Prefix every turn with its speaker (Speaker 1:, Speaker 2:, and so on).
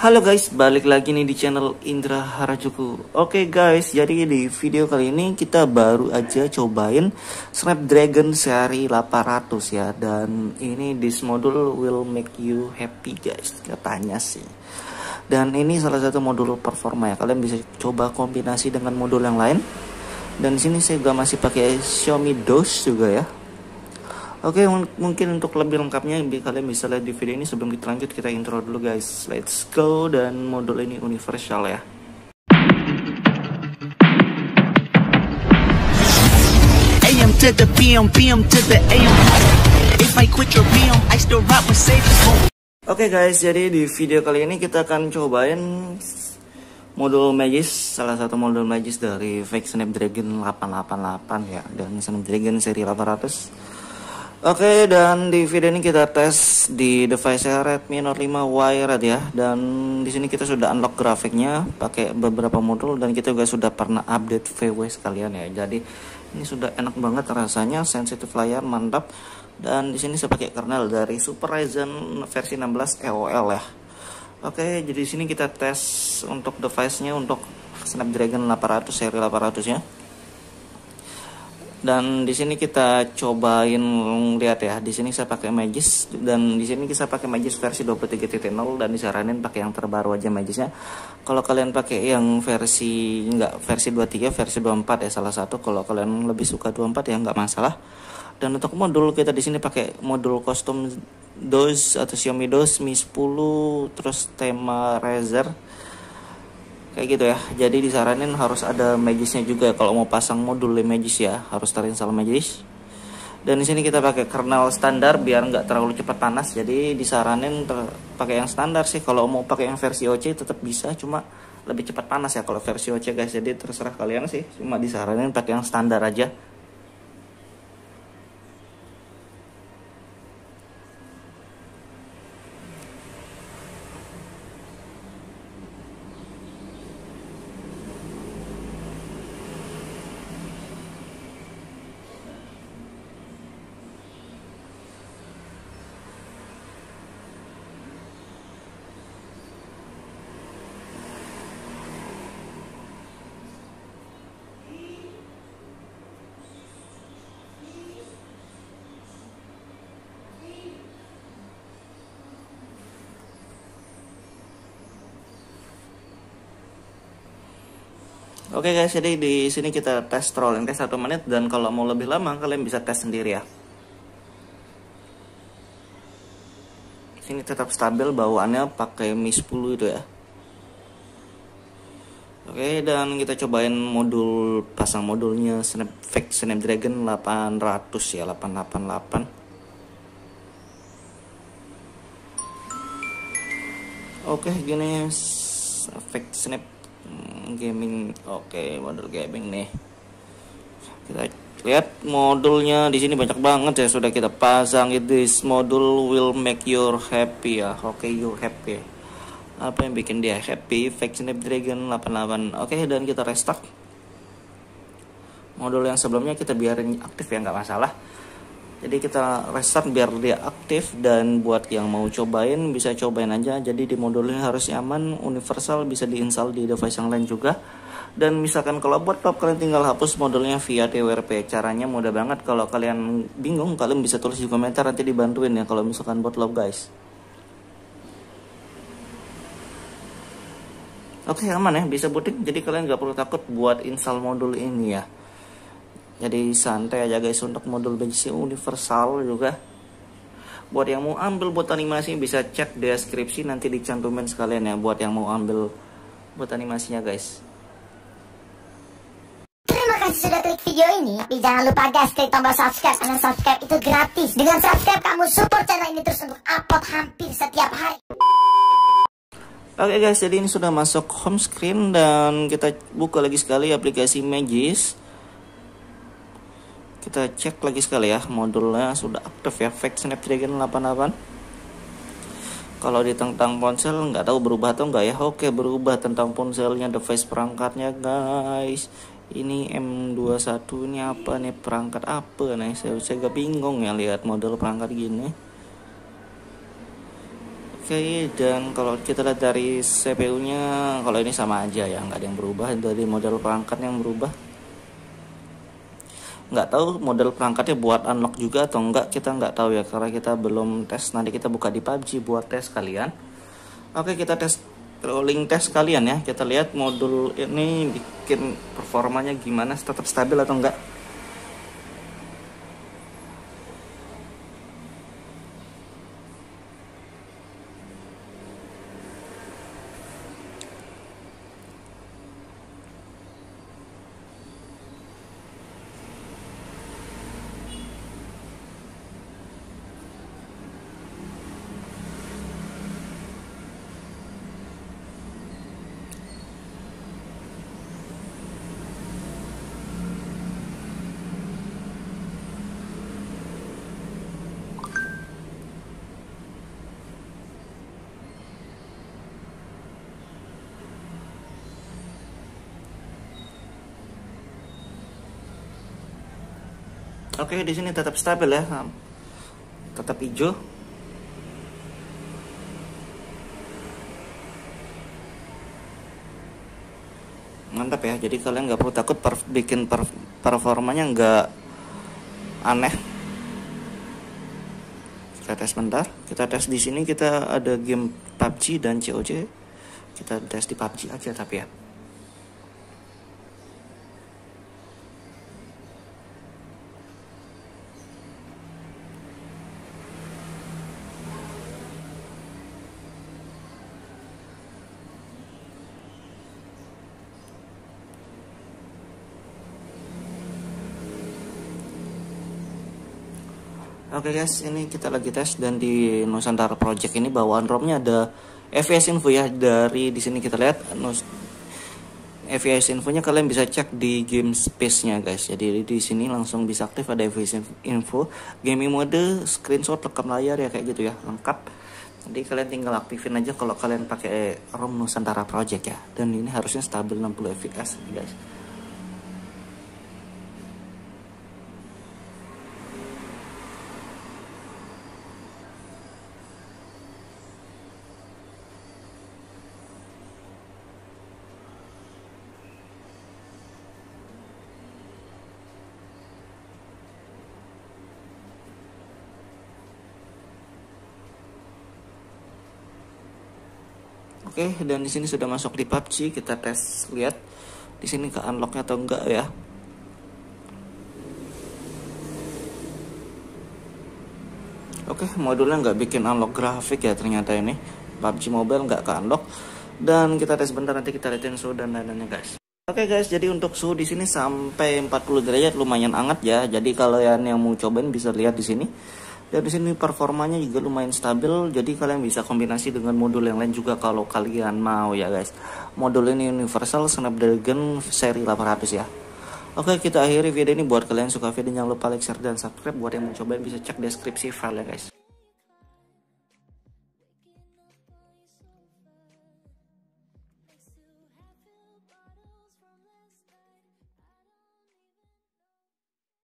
Speaker 1: Halo guys, balik lagi nih di channel Indra Harajuku. Oke guys, jadi di video kali ini kita baru aja cobain Snapdragon seri 800 ya. Dan ini this module will make you happy guys, katanya sih. Dan ini salah satu modul performa ya. Kalian bisa coba kombinasi dengan modul yang lain. Dan sini saya juga masih pakai Xiaomi DOS juga ya Oke, mungkin untuk lebih lengkapnya kalian bisa lihat di video ini sebelum kita lanjut kita intro dulu guys. Let's go dan modul ini universal ya. AM to the PM, PM to the AM. If I quit your PM, I still rock with Oke guys, jadi di video kali ini kita akan cobain modul Magis, salah satu modul Magis dari Fake Snapdragon 888 ya, dan Snapdragon seri 800 Oke dan di video ini kita tes di device Redmi Note 5 wired ya. Dan di sini kita sudah unlock grafiknya pakai beberapa modul dan kita juga sudah pernah update VW sekalian ya. Jadi ini sudah enak banget rasanya sensitive layar mantap. Dan di sini saya pakai kernel dari Super Ryzen versi 16 EOL ya. Oke jadi di sini kita tes untuk device-nya untuk Snapdragon 800 seri 800 ya dan di sini kita cobain lihat ya. Di sini saya pakai Magis dan di sini kita pakai Magis versi 23.0 dan disaranin pakai yang terbaru aja Magisnya. Kalau kalian pakai yang versi enggak versi 23 versi 24 ya salah satu. Kalau kalian lebih suka 24 ya enggak masalah. Dan untuk modul kita di sini pakai modul custom DOS atau Xiaomi DOS Mi 10 terus tema Razer kayak gitu ya. Jadi disaranin harus ada magisnya juga kalau mau pasang modul magis ya harus terinstall magis. Dan di sini kita pakai kernel standar biar nggak terlalu cepat panas. Jadi disaranin pakai yang standar sih. Kalau mau pakai yang versi OC tetap bisa cuma lebih cepat panas ya kalau versi OC guys. Jadi terserah kalian sih. Cuma disaranin pakai yang standar aja Oke okay guys, jadi di sini kita tes trolling tes satu menit dan kalau mau lebih lama kalian bisa tes sendiri ya. Sini tetap stabil bawaannya pakai Mi 10 itu ya. Oke, okay, dan kita cobain modul pasang modulnya Snap Fake Snapdragon 800 ya, 888. Oke, okay, gini Fake Snap gaming oke okay, modul gaming nih. Kita lihat modulnya di sini banyak banget ya sudah kita pasang. This modul will make you happy ya. Oke okay, you happy. Apa yang bikin dia happy? Fake snapdragon 88 oke okay, dan kita restart. Modul yang sebelumnya kita biarin aktif ya nggak masalah jadi kita restart biar dia aktif dan buat yang mau cobain bisa cobain aja. Jadi di modulnya harus nyaman universal bisa diinstal di device yang lain juga. Dan misalkan kalau buat top kalian tinggal hapus modulnya via TWRP caranya mudah banget. Kalau kalian bingung kalian bisa tulis di komentar nanti dibantuin ya kalau misalkan buat love guys. Oke aman ya bisa booting. Jadi kalian nggak perlu takut buat install modul ini ya jadi santai aja guys untuk modul basic universal juga. Buat yang mau ambil buat animasi bisa cek deskripsi nanti dicantumin sekalian ya buat yang mau ambil buat animasinya guys.
Speaker 2: Terima kasih sudah klik video ini. Tapi jangan lupa guys klik tombol subscribe Karena subscribe itu gratis. Dengan subscribe kamu support channel ini terus untuk upload hampir setiap hari.
Speaker 1: Oke okay guys jadi ini sudah masuk home screen Dan kita buka lagi sekali aplikasi Magis kita cek lagi sekali ya modulnya sudah aktif ya fake Snapdragon 88 kalau di tentang ponsel nggak tahu berubah atau enggak ya. Oke berubah tentang ponselnya device perangkatnya guys. Ini M21 ini apa nih? Perangkat apa nih? Saya, saya gak bingung ya lihat model perangkat gini. Oke, dan kalau kita lihat dari CPU-nya, kalau ini sama aja ya, nggak ada yang berubah. Dari model perangkat yang berubah. Nggak tahu model perangkatnya buat unlock juga atau enggak, kita nggak tahu ya, karena kita belum tes. Nanti kita buka di PUBG buat tes kalian. Oke, kita tes rolling test kalian ya. Kita lihat modul ini bikin performanya gimana, tetap stabil atau enggak. Oke, di sini tetap stabil ya. Tetap hijau. Mantap ya. Jadi kalian nggak perlu takut per bikin per performanya nggak aneh. Kita tes bentar. Kita tes di sini kita ada game PUBG dan COC. Kita tes di PUBG aja tapi ya. Oke okay guys, ini kita lagi tes dan di Nusantara Project ini bawaan ROM-nya ada FPS info ya dari di sini kita lihat Nus FPS infonya kalian bisa cek di game space-nya guys. Jadi di sini langsung bisa aktif ada FPS info, gaming mode, screenshot, rekam layar ya kayak gitu ya, lengkap. Jadi kalian tinggal aktifin aja kalau kalian pakai ROM Nusantara Project ya. Dan ini harusnya stabil 60 fps guys. Oke, dan di sini sudah masuk di PUBG. Kita tes lihat di sini ke unlocknya atau enggak ya. Oke, modulnya nggak bikin unlock grafik ya ternyata ini. PUBG Mobile nggak ke unlock. Dan kita tes bentar nanti kita lihatin suhu dan lainnya guys. Oke guys, jadi untuk suhu di sini sampai 40 derajat lumayan hangat ya. Jadi kalau yang mau cobain bisa lihat di sini. Dan di sini performanya juga lumayan stabil, jadi kalian bisa kombinasi dengan modul yang lain juga kalau kalian mau ya guys. Modul ini universal Snapdragon seri 800 ya. Oke kita akhiri video ini buat kalian suka video jangan lupa like, share dan subscribe buat yang mau cobain bisa cek deskripsi file ya guys.